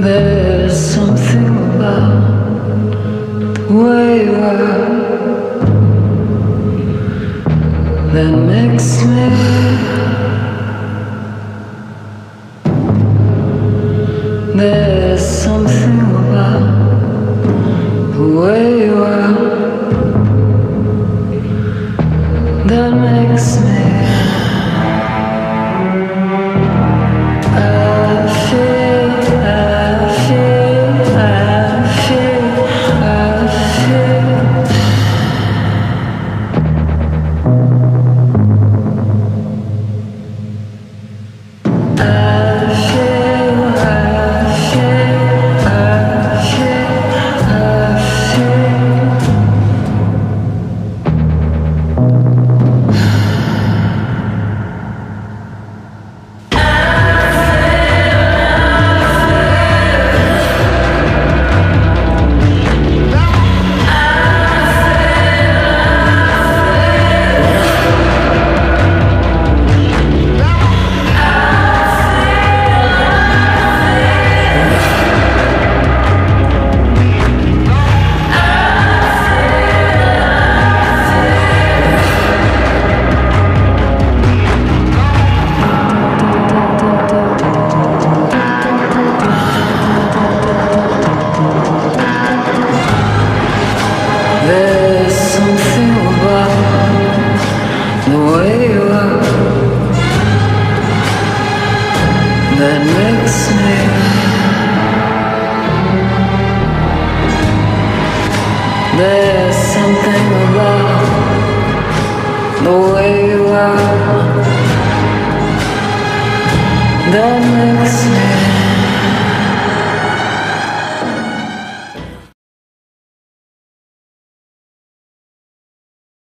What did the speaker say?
There's something about the way you are that makes me. There's something way you are that makes me. That makes me. There's something about the way you are that makes me.